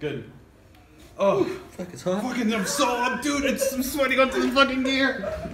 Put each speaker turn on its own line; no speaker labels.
Good. Oh,
Fuck, it's hot.
fucking, I'm so, up, dude, it's, I'm sweating onto the fucking gear.